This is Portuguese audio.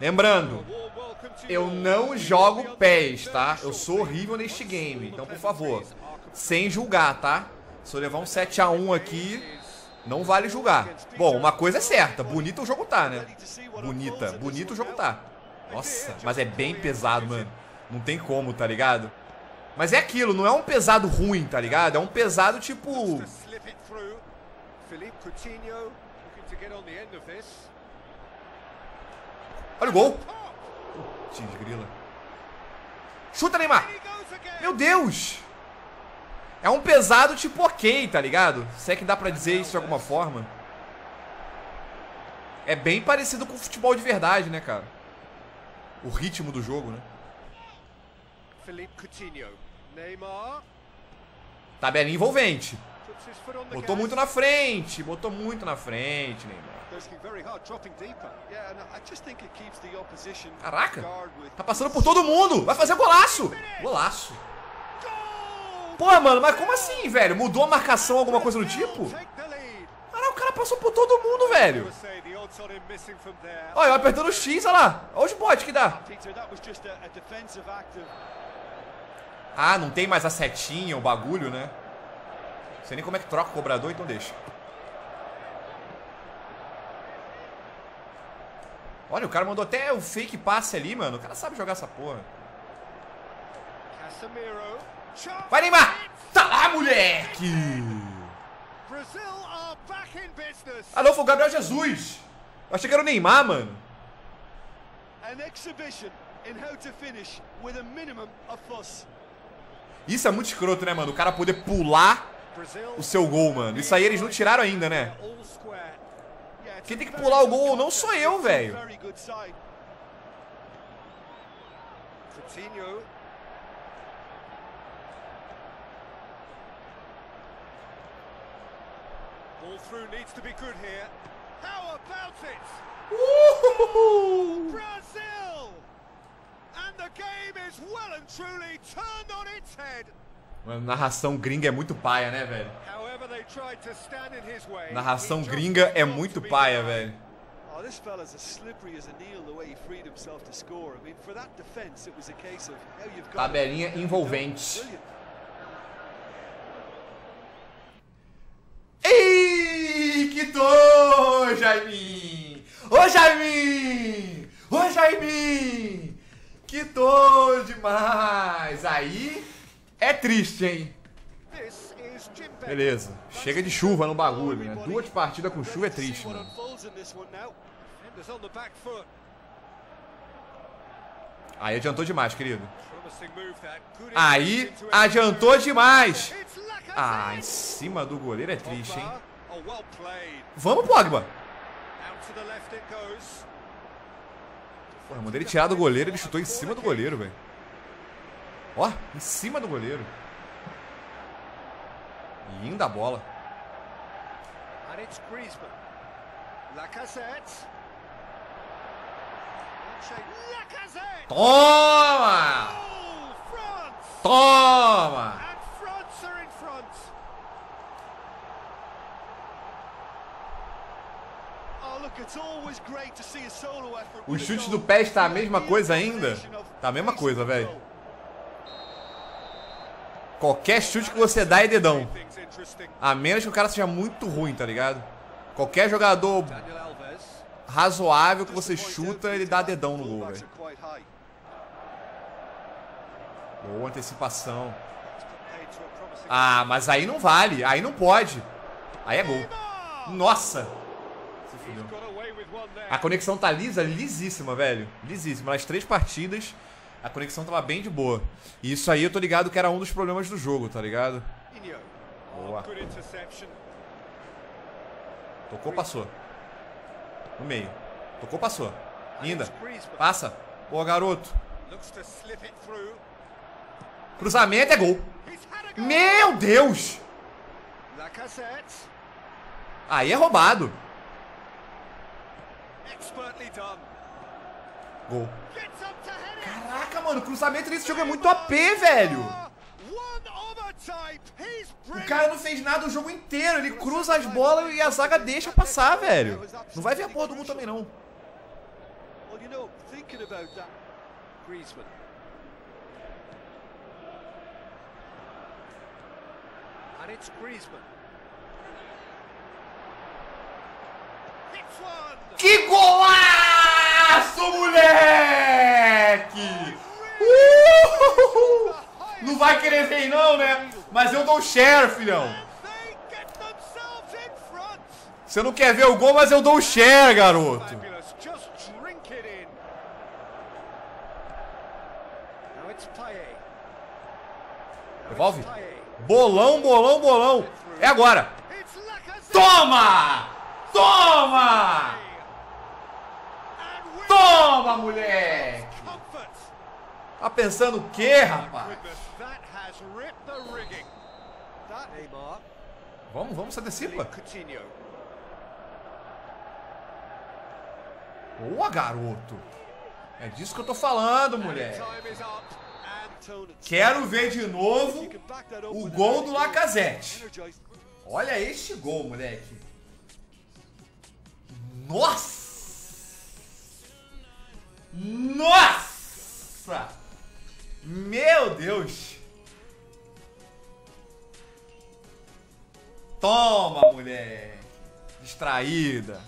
Lembrando, eu não jogo pés, tá? Eu sou horrível neste game. Então, por favor, sem julgar, tá? Se eu levar um 7x1 aqui, não vale julgar. Bom, uma coisa é certa. Bonito o jogo tá, né? Bonita. Bonito o jogo tá. Nossa, mas é bem pesado, mano. Não tem como, tá ligado? Mas é aquilo, não é um pesado ruim, tá ligado? É um pesado tipo... Olha o gol. Putz, grila. Chuta, Neymar. Meu Deus. É um pesado tipo ok, tá ligado? Se é que dá pra dizer isso de alguma forma. É bem parecido com o futebol de verdade, né, cara? O ritmo do jogo, né? Felipe Coutinho. Neymar. Tabelinha envolvente. Botou muito na frente, botou muito na frente, Neymar. Caraca, tá passando por todo mundo, vai fazer golaço. Golaço. Pô, mano, mas como assim, velho? Mudou a marcação, alguma coisa do tipo? Caraca, o cara passou por todo mundo, velho. Olha, eu apertando o X, olha lá. Olha os bots que dá. Ah, não tem mais a setinha, o bagulho, né? Não sei nem como é que troca o cobrador, então deixa. Olha, o cara mandou até o fake passe ali, mano. O cara sabe jogar essa porra. Vai, Neymar! Tá lá, moleque! Ah, não, foi o Gabriel Jesus. Eu achei que era o Neymar, mano. Isso é muito escroto, né, mano? O cara poder pular o seu gol, mano. Isso aí eles não tiraram ainda, né? Quem tem que pular o gol não sou eu, velho. Ball through needs to be good here. How about it? Brazil! And the game is well and truly turned on its head. Mano, narração gringa é muito paia, né, velho? Narração gringa é muito paia, velho. Tabelinha envolvente. Ei, que tô, Jaimin! Ô, Jaimin! Ô, Jaimin! Que tô demais! Aí é triste, hein? Beleza. Chega de chuva no bagulho, né? Duas partidas com chuva é triste, mano. Aí adiantou demais, querido. Aí adiantou demais. Ah, em cima do goleiro é triste, hein? Vamos, Pogba. Porra, mandei ele tirar do goleiro, ele chutou em cima do goleiro, velho. Ó, em cima do goleiro. Linda bola. Toma! Toma! O chute do pé está a mesma coisa ainda? Tá a mesma coisa, velho. Qualquer chute que você dá é dedão. A menos que o cara seja muito ruim, tá ligado? Qualquer jogador razoável que você chuta, ele dá dedão no gol, velho. Boa antecipação. Ah, mas aí não vale. Aí não pode. Aí é gol. Nossa. A conexão tá lisa, lisíssima, velho. Lisíssima. Nas três partidas, a conexão tava bem de boa. E isso aí eu tô ligado que era um dos problemas do jogo, tá ligado? Boa. Tocou, passou. No meio. Tocou, passou. Linda. Passa. Boa, garoto. Cruzamento é gol. Meu Deus! Aí é roubado. Gol. Caraca, mano, o cruzamento nesse jogo é muito AP, velho. O cara não fez nada o jogo inteiro. Ele cruza as bolas e a zaga deixa passar, velho. Não vai ver a porra do gol também, não. And it's Griezmann. Que golaço, moleque! Uh! Ver não, né? Mas eu dou share, filhão. Você não quer ver o gol, mas eu dou share, garoto. Devolve. Bolão, bolão, bolão. É agora. Toma! Toma! Toma, moleque! Tá pensando o quê, rapaz? Goodness, that has ripped the rigging. That Neymar. Vamos, vamos, se antecipa. Boa, garoto. É disso que eu tô falando, Tony. Quero ver de novo o gol do Lacazette. Olha este gol, moleque. Nossa! Nossa! Meu Deus! Toma, moleque! Distraída.